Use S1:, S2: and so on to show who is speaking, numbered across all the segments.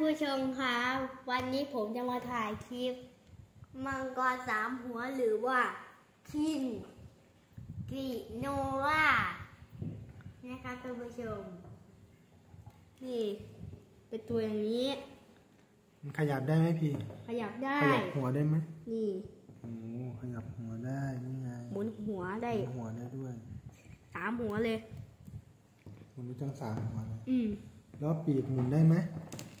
S1: ผู้ชมคะวันนี้ผมจะมาถ่ายคลิป มังกรสามหัวหรือว่าคินกิโนล่านะครับท่านผู้ชม นี่เป็นตัวอย่างนี้
S2: มันขยับได้ไหมพี่
S1: ขยับได้
S2: ขยับหัวได้ไหม
S1: นี่
S2: โอ้ขยับหัวได้นี่ไง
S1: หมุนหัวได้
S2: หมุนหัวได้ด้วย
S1: สามหัวเลย
S2: หมุนได้ทั้งสามหัวเลย
S1: อืม
S2: แล้วปีกหมุนได้ไหม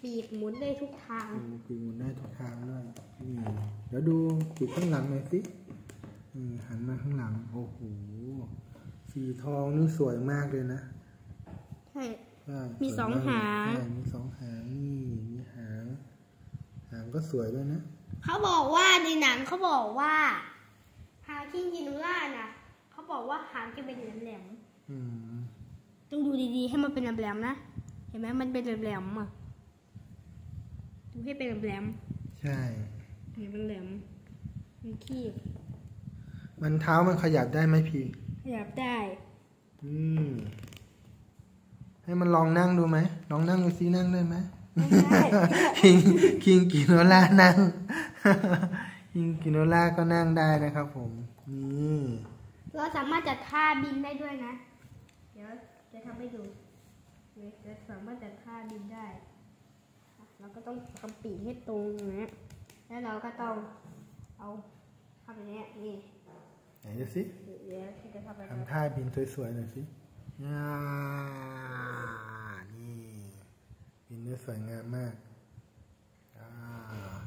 S1: ปีกหมุนได้ทุกทาง
S2: โอ้ปีกหมุนได้ทุกทางด้วยนี่เดี๋ยวดูปีกข้างหลังหน่อยสิอืมหันมาข้างหลัง โอ้โห สีทองนี่สวยมากเลยนะ
S1: ใช่
S2: ใช่
S1: มี
S2: วย
S1: สอง
S2: กเลย
S1: หาง
S2: ใช่มีสองหางนี่ มีหาง หางก็สวยด้วยนะ
S1: เขาบอกว่าในหนังเขาบอกว่า หางคิงกิโนล่าน่ะ เขาบอกว่าหางจะเป็นแหลมๆ
S2: อืม
S1: ต้องดูดีๆ ให้มันเป็นแหลมๆนะ เห็นไหมมันเป็นแหลมๆอะดู ให้เป็นแหลม
S2: ใช่
S1: ๆเห็นเป็นแหลมมันขี้
S2: มันเท้ามันขยับได้ไหมพี่
S1: ขยับได้
S2: อืมให้มันลองนั่งดูไหมลองนั่งดูซินั่งได้ไหม
S1: ไม่ได้
S2: คิงคิงกิโนล่านั่งคิงกิโนล่าก็นั่งได้นะครับ ผมนี่
S1: เราสามารถจัดท่าบินได้ด้วยนะ เดี๋ยวจะทำให้ดูเดี๋ยวจะสามารถจัดท่าบินได้อะ เราก็ต้องทำปีกให้ตรงอย่างนี้ยแล้วเราก็ต้องเอาทำอย่างเนี้ยนี่
S2: ไหนดูสิ
S1: เดี๋ยวที่จะทำไป
S2: ทำท่าบินสวยๆหน่อยสิอ่านี่บินได้สวยงามมากอ่า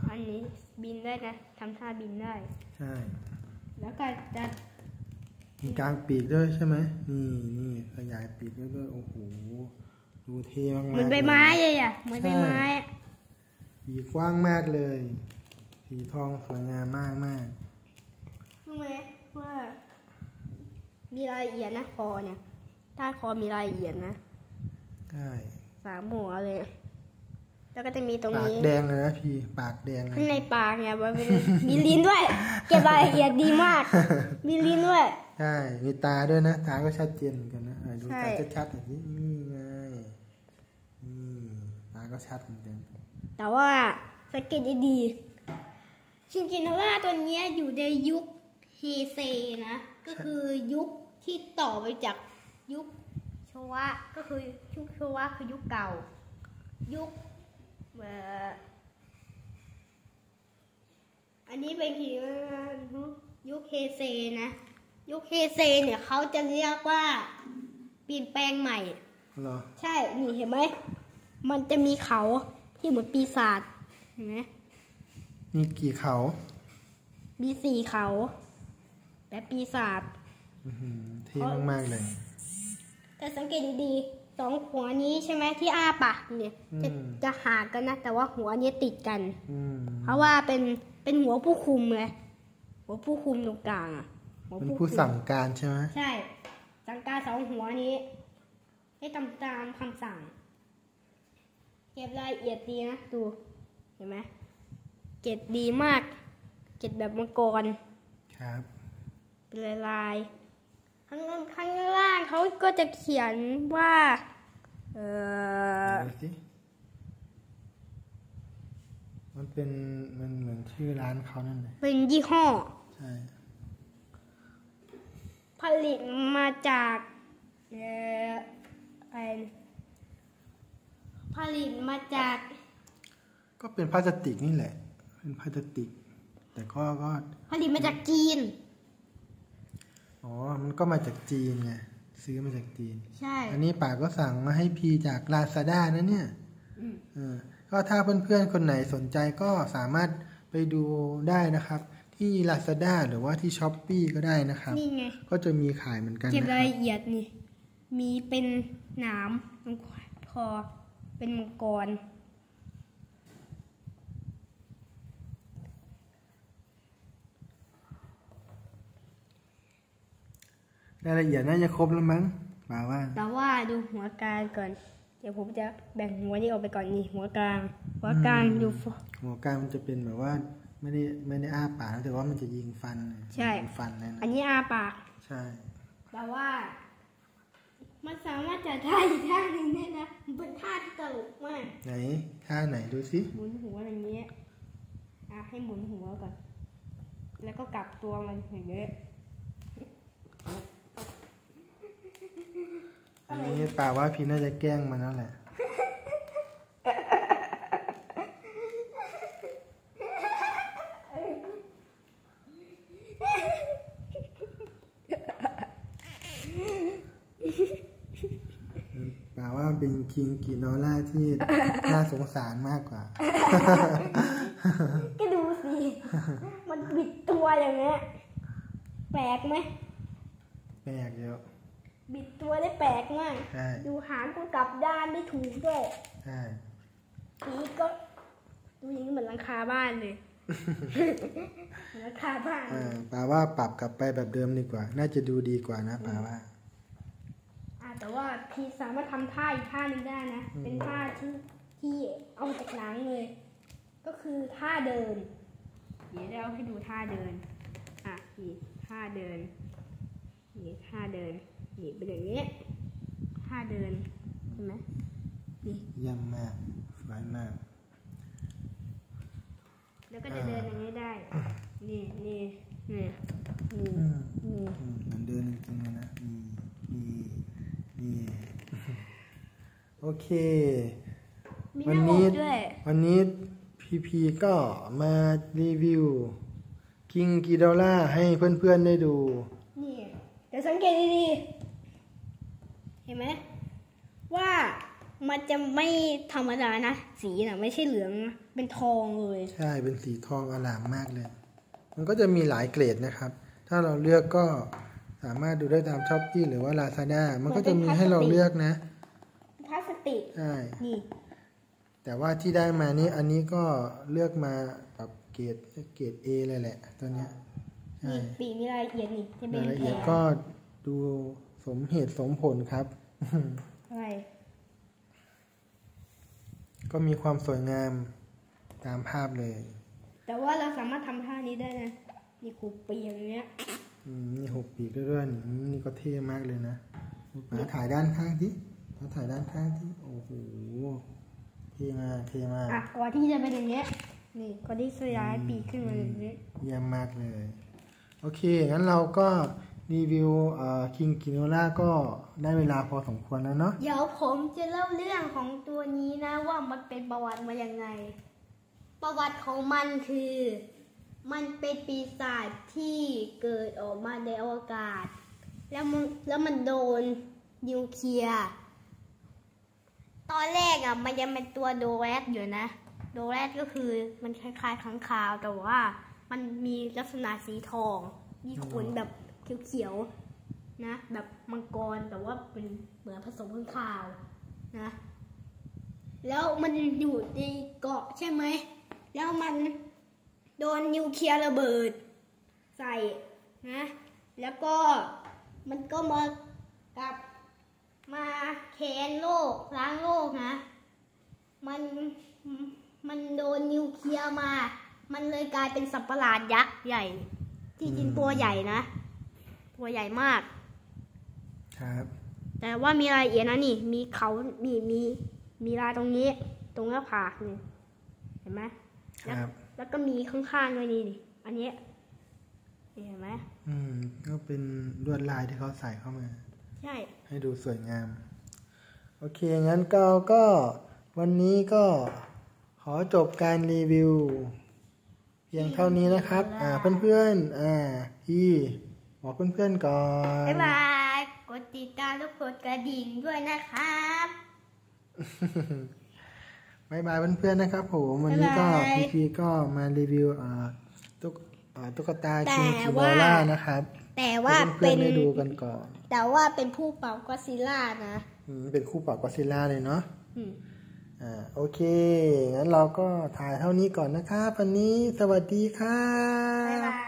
S1: อันนี้บินได้นะทำท่าบินได้
S2: ใช่
S1: แล้วก็จะ
S2: มีกลางปีกด้วยใช่ไหมนี่นี่ขยายปีกด้วยด้วยโอ้โหดูเท่มากๆ
S1: เหมือนใบไม้เลยอะเหมือนใบไม้ อะ
S2: ปีกกว้างมากเลย สีทองสวยงามมากมาก
S1: รู้ไหมว่า มีรายละเอียดนะคอเนี่ยใต้คอมีรายละเอียดนะ
S2: ใช่
S1: สามหัวเลย แล้วก็จะมีตรง
S2: ปาก
S1: นี้
S2: แดงเลยนะพี่ ปากแดงเล
S1: ข้าง
S2: ย
S1: ในปากเนี่ยมันเป็นมีลิ้นด้วย เก็บรายละเอียดดีมาก มีลิ้นด้วย
S2: ใช่ มีตาด้วยนะ ตาก็ชัดเจนเหมือนกันนะอะดู
S1: ใช่
S2: ตาชัดๆหน่อยสินี่ไงนี่ตาก็ชัดเหมือนกัน
S1: แต่ว่าสังเกตดีๆชินจินล่าตัวเนี้ยอยู่ในยุคเฮเซนะ ก็คือยุคที่ต่อไปจากยุคโชวะก็คือยุคโชวะคือยุคเก่า ยุคเอ่ออันนี้เป็นทียุคเฮเซนะ ยุคเฮเซเนี่ยเขาจะเรียกว่าเปลี่ยนแปลงใหม่
S2: เหรอ
S1: ใช่ นี่เห็นไหม มันจะมีเขา ที่เหมือนปีศาจเห็นไหม
S2: มีกี่เขา
S1: มีสี่เขาแบบปีศาจ
S2: อื้อหือเท่มากๆเลย
S1: แต่สังเกตดีๆสองหัวนี้ใช่ไหมที่อ้าปากเนี่ย จะ
S2: อืม
S1: จะห่างกันนะ แต่ว่าหัวเนี้ยติดกัน
S2: อืม
S1: เพราะว่าเป็นเป็นหัวผู้คุมไงหัวผู้คุมตรงกลางอะหัว
S2: เป็น
S1: คุ
S2: ผู้
S1: ม
S2: สั่งการใช่ไหม
S1: ใช่สั่งการสองหัวนี้ ให้ทำตามคำสั่ง เก็บรายละเอียดดีนะดู เห็นไหมเก็บดีมาก เก็บแบบมังกร
S2: ครับ
S1: เป็นลายลายๆข้างล่างข้างล่างเขาก็จะเขียนว่า เออ
S2: ดูสิมันเป็นมันเหมือนชื่อร้านเขานั่นเลย
S1: เป็นยี่ห้อ
S2: ใช่
S1: ผลิตมาจาก เอออะไร ผลิตมาจาก
S2: ก็เป็นพลาสติกนี่แหละ เป็นพลาสติก แต่ก็ก็
S1: ผลิตมาจากจีน
S2: อ๋อ มันก็มาจากจีนไงซื้อมาจากจีน
S1: ใช่
S2: อันนี้ป่าก็สั่งมาให้พีจากลาซาด้านะเนี่ย
S1: อืม
S2: เออก็ถ้าเพื่อนๆ คนไหนสนใจก็สามารถไปดูได้นะครับ ที่ Lazada หรือว่าที่ s h อ p e e ก็ได้นะครับ
S1: นี่ไง
S2: ก็จะมีขายเหมือนกัน
S1: เก็บ
S2: นะค
S1: รา
S2: รั
S1: ย
S2: บ
S1: ละเอียดนี่ มีเป็นหนามตรงคอ เป็นมังกร
S2: รายละเอียดน่าจะครบแล้วมั้งป่าว่า
S1: แต่ว่าดูหัวกลางก่อน เดี๋ยวผมจะแบ่งหัวนี้ออกไปก่อนนี่หัวกลาง หัวกลางดูฟ
S2: หัวกลางมันจะเป็นแบบว่าไม่ได้ไม่ได้อ้าปากแต่ว่ามันจะยิงฟัน
S1: ใช่
S2: ยิงฟันเลยนะ
S1: อันนี้อาปาก
S2: ใช่
S1: แต่ว่า มันสามารถจัดท่าอีกท่าหนึ่งได้นะมันเป็นท่าที่ตลกมาก
S2: ไหนท่าไหนดูสิ
S1: หมุนหัวอย่างเงี้ยอะให้หมุนหัวก่อน แล้วก็กลับตัวมันอย่างเงี้ย
S2: อันนี้ป่าว่าพี่น่าจะแกล้งมันแล้วแหละ ป่าว่าเป็น คิงกิโนล่าที่น่าสงสารมากกว่า
S1: ก็ดูสิ มันบิดตัวอย่างเงี้ย แปลกไหม
S2: แปลกเยอะ
S1: บิดตัวได้แปลกมาก ดูหางก็กลับด้านได้ถูกด้วย
S2: ใช่
S1: ปีกก็ดูอย่างนี้เหมือนหลังคาบ้านเลยเหมือนหลังคาบ้าน
S2: ป่าว่าปรับกลับไปแบบเดิมดีกว่า น่าจะดูดีกว่านะป่าว่า
S1: แต่ว่าพี่สามารถทำท่าอีกท่าหนึงได้นะ เป็นท่าที่ที่เอาจากหนังเลย ก็คือท่าเดิน เดี๋ยวเราให้ดูท่าเดิน อะนี่ท่าเดินนี่ท่าเดินนี่เป็นอย่างนี้ท่าเดินเห็นไหมนี่
S2: เยี่ยมมากสวยมาก
S1: แล้วก็จะเดินอย่างนี้ได้ นี่นี่นี่นี่
S2: อืม
S1: นี่
S2: อืมเหมือนเดินจริงๆเลยนะนี่นี่นี่ โอเค
S1: มีห
S2: วัน
S1: น้าอ
S2: นี้
S1: กด้วย
S2: วันนี้พีพีก็มารีวิวคิงกิโดล่าให้เพื่อนๆได้ดู
S1: นี่เดี๋ยวสังเกตดีๆ เห็นไหมว่ามันจะไม่ธรรมดานะ สีน่ะไม่ใช่เหลืองนะเป็นทองเลย
S2: ใช่เป็นสีทองอลามมากเลย มันก็จะมีหลายเกรดนะครับ ถ้าเราเลือกก็สามารถดูได้ตามช้อปปี้หรือว่า Lazada มันก็จะมีให้เราเลือกนะ
S1: พลาส ติก
S2: ใช่
S1: นี่
S2: แต่ว่าที่ได้มานี่อันนี้ก็เลือกมาแบบเกรดเกรด A เลยแหละตัวเนี้ยใช่
S1: นี่ปีกมีรายละเอียดนี่จะเป็น
S2: รายละ
S1: แผล
S2: เอียดก็ดูสมเหตุสมผลครับ
S1: อะไร
S2: ก็มีความสวยงามตามภาพเลย
S1: แต่ว่าเราสามารถทำท่านี้ได้นะนี่ครูปีอย่างเนี้ย
S2: อืมนี่หกปีกด้วยด้วยนี่นี่ก็เท่มากเลยนะมาถ่ายด้านข้างที่ มาถ่ายด้านข้างที่โอ้โหเท่มากเท่มาก
S1: อะก่อนที่จะเป็นอย่างเงี้ยนี่ก่อนที่สยายปีกขึ้นมาอย่างนี้
S2: เยี่ยมมากเลย โอเค งั้นเราก็รีวิวเอ่อคิงกิโนล่าก็ได้เวลาพอสมควรแล้วเนาะ
S1: เดี๋ยวผมจะเล่าเรื่องของตัวนี้นะว่ามันเป็นประวัติมาอย่างไง ประวัติของมันคือ มันเป็นปีศาจที่เกิดออกมาในอวกาศ แล้วมันแล้วมันโดนนิวเคลียร์ ตอนแรกอะมันยังเป็นตัวโดแรดอยู่นะ โดแรดก็คือมันคล้ายๆค้างคาวแต่ว่ามันมีลักษณะสีทอง มีขนแบบเขียวๆนะ แบบมังกรแต่ว่าเป็นเหมือนผสมค้างคาวนะ แล้วมันอยู่ในเกาะใช่ไหม แล้วมันโดนนิวเคลียร์ระเบิด ใส่นะ แล้วก็มันก็มากับ มาแค้นโลกล้างโลกนะ มันมันโดนนิวเคลียร์มา มันเลยกลายเป็นสัตว์ประหลาดยักษ์ใหญ่ ที่จริงตัวใหญ่นะ ตัวใหญ่มาก
S2: ครับ
S1: แต่ว่ามีรายละเอียดนะนี่ มีเขามีมีมีลายตรงนี้ ตรงหน้าผากนี่เห็นไหม
S2: ครับ
S1: แล้วก็มีข้างๆด้วยนี่นี่อันเนี้ยนี่เห็นไหม
S2: อืม ก็เป็นลวดลายที่เขาใส่เข้ามา
S1: ใช่
S2: ให้ดูสวยงาม โอเค งั้นก็ก็วันนี้ก็ขอจบการรีวิว เพียงเท่านี้นะครับ อ่าเพื่อนๆ อ่าพี่บอกเพื่อนๆก่อน
S1: บ๊ายบาย กดติดตามและกดกระดิ่งด้วยนะครับ
S2: บายบายเพื่อนๆนะครับผมวันนี้ก็
S1: บ๊ายบาย
S2: พี่พีก็มารีวิวอ่าตุ๊กอ่าตุ๊กตา
S1: แต่
S2: คิงคิบอ
S1: ว่า
S2: ล่านะครับ
S1: แต่ว่า
S2: ให้เพื่
S1: เป็
S2: อน
S1: น
S2: ๆได้ดูกันก่อน
S1: แต่ว่าเป็นผู้เป่าก็อดซิลล่านะ
S2: อืมเป็นคู่ปรับกอดซิลล่าเลยเนาะ
S1: อืม
S2: อ่าโอเค งั้นเราก็ถ่ายเท่านี้ก่อนนะครับวันนี้สวัสดีครั
S1: บ๊าย
S2: บ
S1: บาย